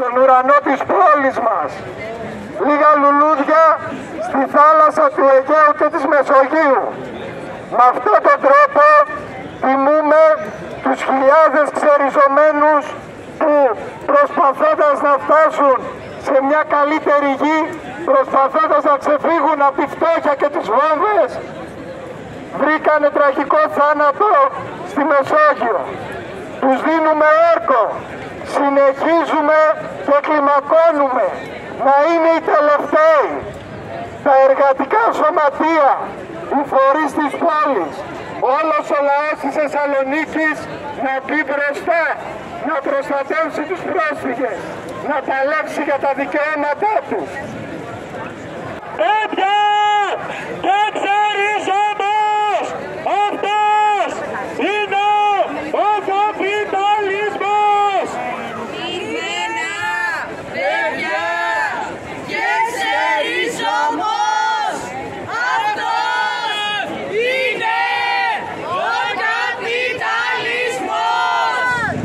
στον ουρανό της πόλης μας. Λίγα λουλούδια στη θάλασσα του Αιγαίου και της Μεσογείου. Με αυτόν τον τρόπο τιμούμε τους χιλιάδες ξεριζωμένους που προσπαθώντας να φτάσουν σε μια καλύτερη γη, προσπαθώντας να ξεφύγουν από τη φτώχεια και τις βόμβες, βρήκανε τραγικό θάνατο στη Μεσόγειο. Τους δίνουμε όρκο, συνεχίζουμε και κλιμακώνουμε να είναι οι τελευταίοι. Τα εργατικά σωματεία, οι φορείς της πόλης, όλος ο λαός της Θεσσαλονίκης να πει μπροστά, να προστατεύσει τους πρόσφυγες, να παλέψει για τα δικαιώματά τους. Όπια!